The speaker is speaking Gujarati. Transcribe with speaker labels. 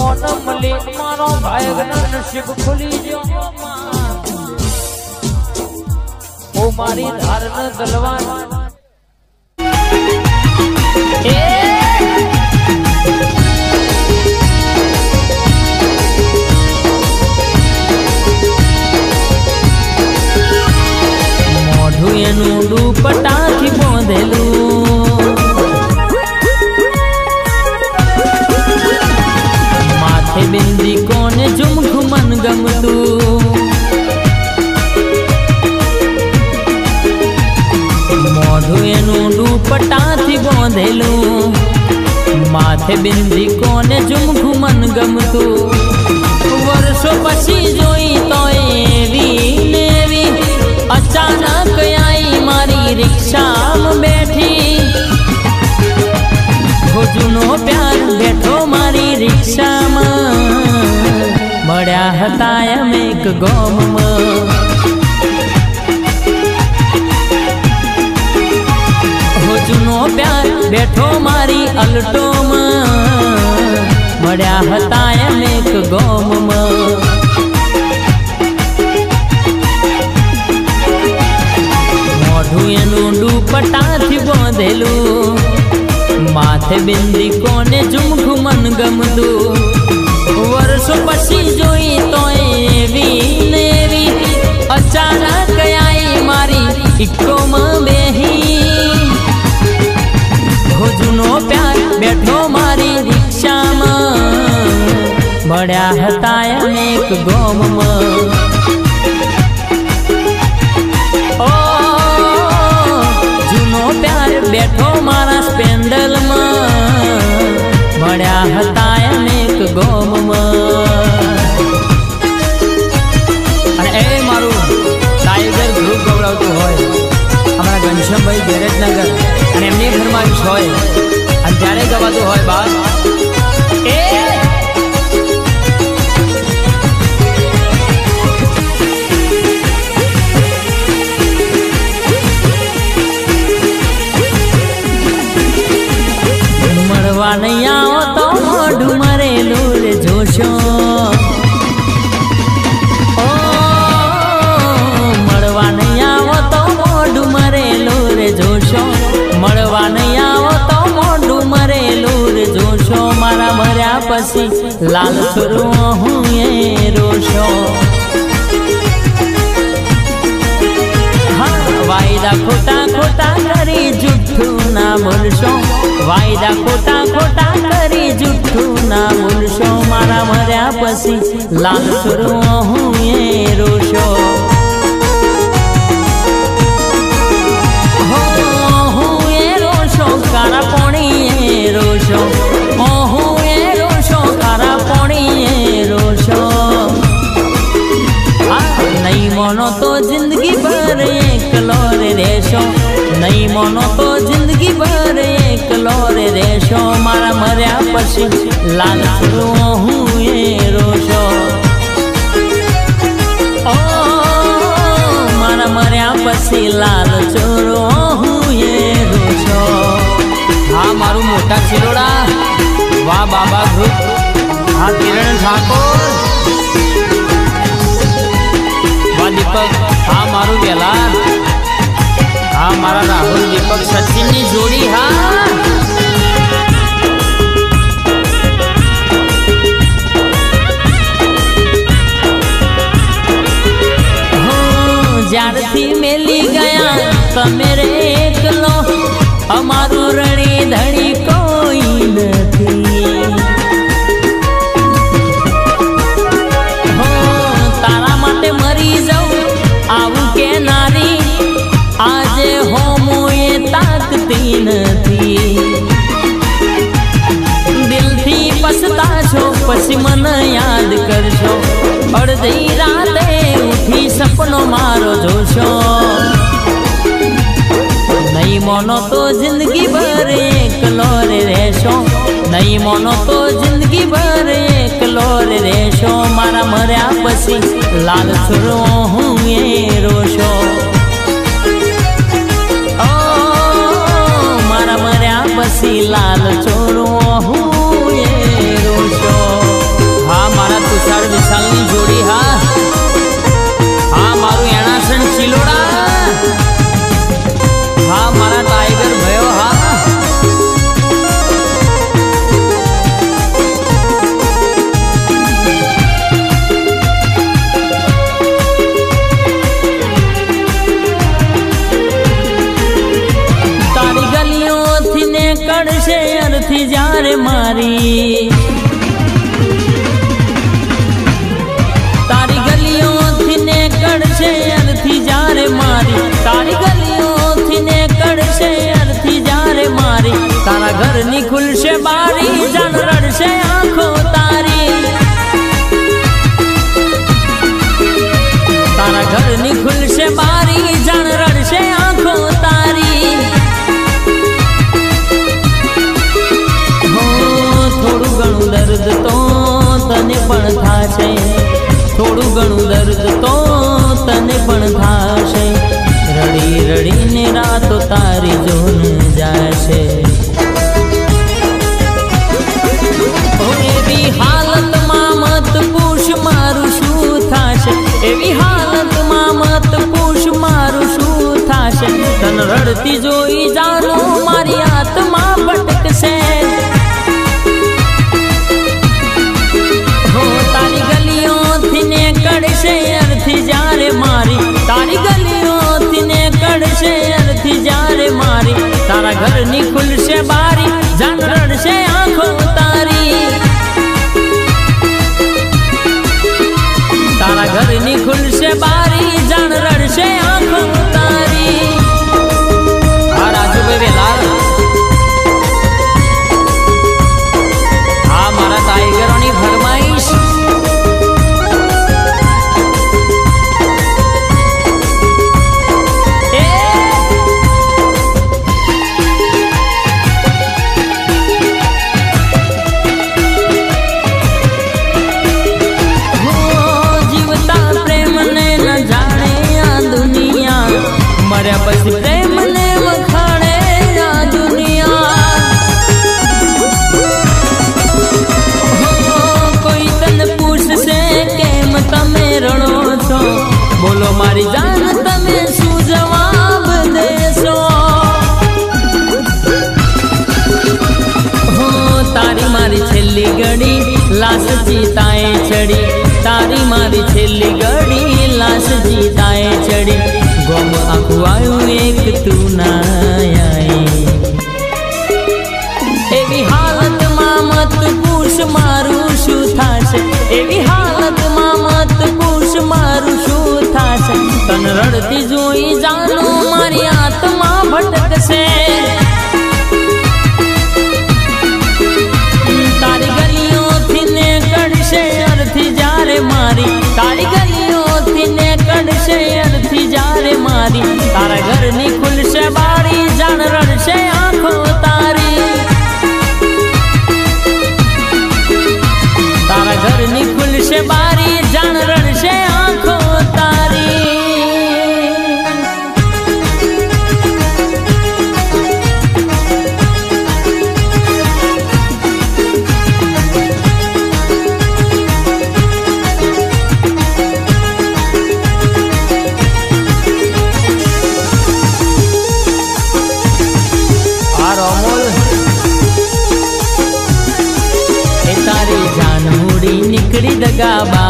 Speaker 1: મોનમ લે મારો ભાઈગના નસીબ ખુલી ગયો. મારી ધારણ તલવાર
Speaker 2: મોઢું ઝુમખું મન ગમતું મોઢું એનું દુપટાથી બોંધેલું માથે બિંદી કોને ઝુમખું મન ગમતું વર્ષો પછી જોઈ તો એવી ને એવી અચાનક આઈ મારી રિક્ષામાં બેઠી ખોજુનો પ્યાર બેઠો મારી રિક્ષામાં મળ્યા હતા એમ એક ગોમમાં. જૂનો પ્યાર, બેઠો મારી અલટોમાં. મળ્યા હતા એમ એક ગોમમાં. મોઢું એનું દુપટાથી બાંધેલું. માથે બિંદી કોને ઝુમખું મન ગમતું? વર્ષો પછી જોઈ તો એવી નેવી અચાનક આઈ મારી ઇકોમાં બેહી. ભોજનો પ્યાર બેઠો મારી રિક્ષામાં. મળ્યા હતા એક ગોમમાં. મળ્યા હતા અને એ મારું ટાઈગર ગ્રુપ ગવડાવતું હોય. અમારા ઘનશ્યામભાઈ ગેરેજનગર. અને એમની ફરમાઈશ હોય. અને જ્યારે ગવાતું હોય બાદ પછી લાલ છોરું હું એ રોશો. વાયદા ખોટા ખોટા કરી જુઠ્ઠું ના બોલશો. વાયદા ખોટા ખોટા કરી જુઠ્ઠું ના બોલશો. મારા મર્યા પછી લાલ છોરું હું એ રોશો. જિંદગી ભર એકલો રે રહેશો. મારા મર્યા પછી લાલ છોરો હું એ રોશો. મારા મર્યા પછી લાલ ચોરો હું એ રોશો. હા, મારું મોટા ચિરોડા વાહ, બાબા ગ્રુપ. હા, કિરણ ઠાકોર. વાહ, દીપક. હા, મારું હા મારા રાહુલ દીપક સચિનની જોડી હા. અડધી રાતે ઉઠી સપનો મારો જોશો. નહીં મોનો તો જિંદગી ભર એકલો રે રહેશો. નહીં મોનો તો જિંદગી ભર એકલો રે રહેશો. મારા મર્યા પછી લાલ છોરો હું એ રોશો. જારે મારી. તારી ગલીઓથી ને કડશે, અરથી જારે મારી. તારી ગલીઓથી ને કડશે, અરથી જારે મારી. તારા ઘરની ખુલશે બારી જાન રડશે આંખો તારી. તારા ઘરની ખુલશે દર્દ તો તને પણ થાશે. થોડું ઘણું દર્દ તો તને પણ થાશે. રડી રડીને રાતો તારી જોન જાશે. એવી હાલતમાં મત પૂછ મારું શું થાશે. એવી હાલતમાં મત પૂછ મારું શું થાશે. તન રડતી જોઈ જાણું મારી આત્મા ભટકશે લાશ જીતાએ ચડી. તારી મારી છેલ્લી ઘડી લાશ જીતાએ ચડી. ગોમ આખું એક તું ના એવી હાલતમાં મત પુરુષ મારું શું થાશે? એવી હાલતમાં મત પુરુષ મારું શું થાશે? તન રડતી જોઈ તારી ગલીઓથી ને કડશે ઘરની ખુલશે બારી જાણ Gabá.